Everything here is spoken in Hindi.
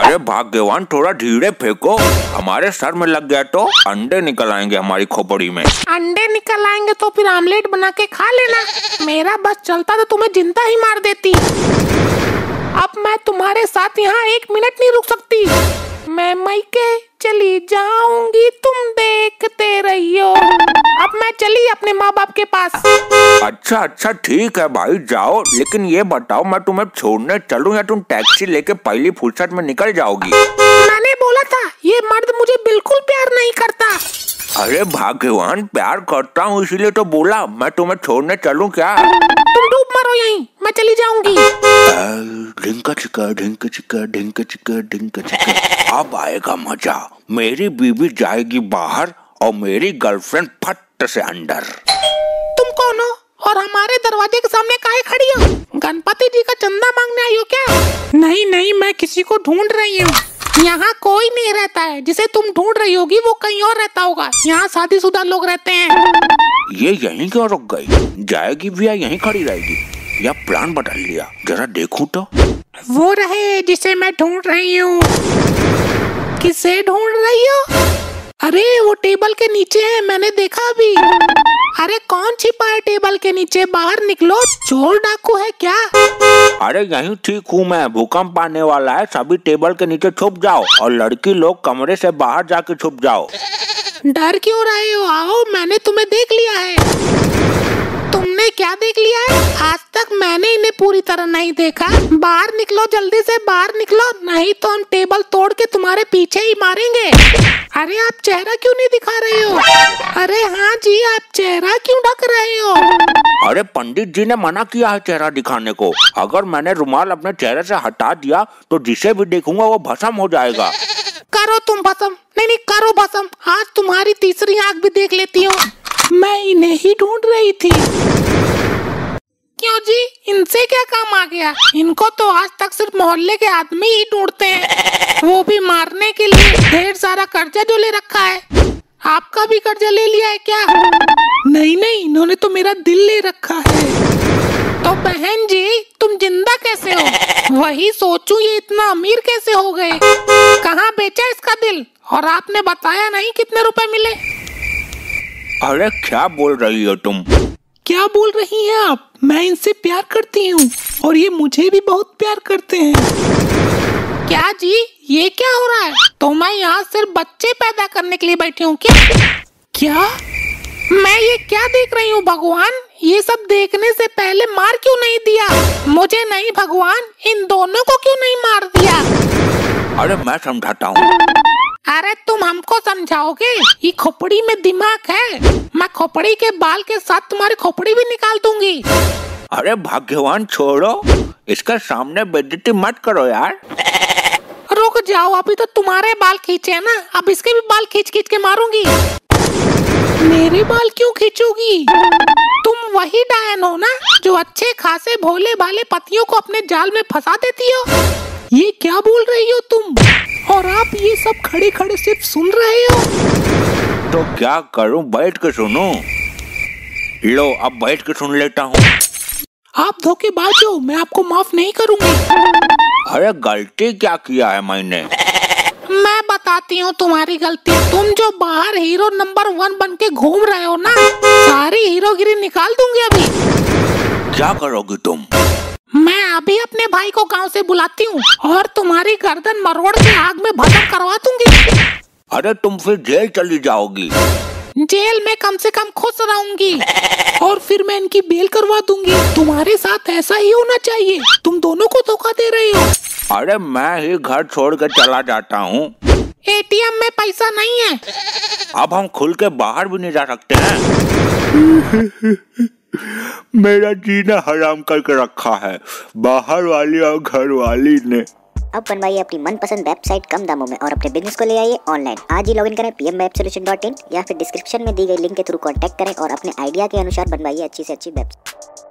अरे भाग्यवान, थोड़ा धीरे फेंको। हमारे सर में लग गया तो अंडे निकल आएँगे हमारी खोपड़ी में। अंडे निकल आएँगे तो फिर आमलेट बना के खा लेना। मेरा बस चलता तो तुम्हें ज़िंदा ही मार देती। अब मैं तुम्हारे साथ यहाँ एक मिनट नहीं रुक सकती। मैं मई के चली जाऊँगी, तुम देखते रहियो। मैं चली अपने माँ बाप के पास। अच्छा अच्छा ठीक है भाई जाओ। लेकिन ये बताओ मैं तुम्हें छोड़ने चलूँ या तुम टैक्सी लेके पहली फुर्सत में निकल जाओगी? मैंने बोला था ये मर्द मुझे बिल्कुल प्यार नहीं करता। अरे भाग्यवान प्यार करता हूँ इसीलिए तो बोला। मैं तुम्हें छोड़ने चलूँ क्या? तुम डूब मरो यहीं मैं चली जाऊँगी। ढिंका चिका ढिंक चिका ढिंक चिका ढिंक चिका। अब आएगा मज़ा। मेरी बीबी जाएगी बाहर और मेरी गर्लफ्रेंड फट से अंडर तुम कौन हो? और हमारे दरवाजे के सामने काहे खड़ी हो? गणपति जी का चंदा मांगने आई हो क्या? नहीं नहीं मैं किसी को ढूंढ रही हूँ। यहाँ कोई नहीं रहता है। जिसे तुम ढूंढ रही होगी वो कहीं और रहता होगा। यहाँ शादीशुदा लोग रहते हैं। ये यहीं क्यों रुक गई। जाएगी भी या यहीं खड़ी रहेगी। या प्लान बदल लिया। जरा देखूँ तो। वो रहे जिसे मैं ढूंढ रही हूँ। किसे ढूंढ रही हो? अरे वो टेबल के नीचे है मैंने देखा अभी अरे कौन छिपा है टेबल के नीचे? बाहर निकलो चोर डाकू है क्या? अरे यही ठीक हूँ मैं भूकंप आने वाला है सभी टेबल के नीचे छुप जाओ और लड़की लोग कमरे से बाहर जाके छुप जाओ। डर क्यों रहे हो? आओ मैंने तुम्हें देख लिया है। तुमने क्या देख लिया है? आज तक मैंने इन्हें पूरी तरह नहीं देखा। बाहर निकलो जल्दी से बाहर निकलो। नहीं तो हम टेबल तोड़ के तुम्हारे पीछे ही मारेंगे। अरे आप चेहरा क्यों नहीं दिखा रहे हो? अरे हाँ जी आप चेहरा क्यों ढक रहे हो? अरे पंडित जी ने मना किया है चेहरा दिखाने को। अगर मैंने रुमाल अपने चेहरे से हटा दिया तो जिसे भी देखूँगा वो भसम हो जाएगा। करो तुम भसम। नहीं नहीं करो भसम। आज तुम्हारी तीसरी आँख भी देख लेती हूँ। मैं इन्हें ही ढूंढ रही थी। इनसे क्या काम आ गया? इनको तो आज तक सिर्फ़ मोहल्ले के आदमी ही ढूंढते हैं। वो भी मारने के लिए ढेर सारा कर्जा जो ले रखा है। आपका भी कर्जा ले लिया है क्या? नहीं नहीं, इन्होंने तो मेरा दिल ले रखा है। तो बहन जी, तुम ज़िंदा कैसे हो? वही सोचू ये इतना अमीर कैसे हो गए? कहाँ बेचा इसका दिल? और आपने बताया नहीं कितने रुपए मिले? अरे, क्या बोल रही हो तुम? क्या बोल रही हैं आप? मैं इनसे प्यार करती हूँ और ये मुझे भी बहुत प्यार करते हैं। क्या जी? ये क्या हो रहा है? तो मैं यहाँ सिर्फ़ बच्चे पैदा करने के लिए बैठी हूँ क्या? क्या? मैं ये क्या देख रही हूँ भगवान? ये सब देखने से पहले मार क्यों नहीं दिया? मुझे नहीं भगवान इन दोनों को क्यों नहीं मार दिया? अरे मैं समझाता हूँ। अरे तुम हमको समझाओगे? ये खोपड़ी में दिमाग है। मैं खोपड़ी के बाल के साथ तुम्हारी खोपड़ी भी निकाल दूँगी। अरे भाग्यवान छोड़ो। इसके सामने बेइज्जती मत करो यार। रुक जाओ अभी तो तुम्हारे बाल खींचे हैं ना। अब इसके भी बाल खींच खींच के मारूँगी। मेरे बाल क्यों खींचोगी? तुम वही डायन हो ना जो अच्छे खासे भोले भाले पतियों को अपने जाल में फंसा देती हो। ये क्या बोल रही हो तुम? और आप ये सब खड़े खड़े सिर्फ़ सुन रहे हो? तो क्या करूँ? बैठ के सुनो। लो अब बैठ के सुन लेता हूँ। आप धोखेबाज हो मैं आपको माफ़ नहीं करूँगी। अरे गलती क्या किया है मैंने? मैं बताती हूँ तुम्हारी गलती। तुम जो बाहर हीरो नंबर वन बन के घूम रहे हो ना सारी हीरोगिरी निकाल दूँगी अभी। क्या करोगी तुम? मैं अभी अपने भाई को गाँव से बुलाती हूँ और तुम्हारी गर्दन मरोड़ के आग में भस्म करवा दूँगी। अरे तुम फिर जेल चली जाओगी। जेल में कम से कम खुश रहूँगी। और फिर मैं इनकी बेल करवा दूँगी। तुम्हारे साथ ऐसा ही होना चाहिए। तुम दोनों को धोखा दे रहे हो। अरे मैं ही घर छोड़ कर चला जाता हूँ। एटीएम में पैसा नहीं है। अब हम खुल के बाहर भी नहीं जा सकते हैं। मेरा जीना हराम करके रखा है। बाहर वाली और घर वाली ने अब बनवाइए अपनी मनपसंद वेबसाइट कम दामों में और अपने बिज़नेस को ले आइए ऑनलाइन आज ही लॉगिन करें PM web solution dot in या फिर डिस्क्रिप्शन में दी गई लिंक के थ्रू कॉन्टैक्ट करें और अपने आइडिया के अनुसार बनवाइए अच्छी से अच्छी वेबसाइट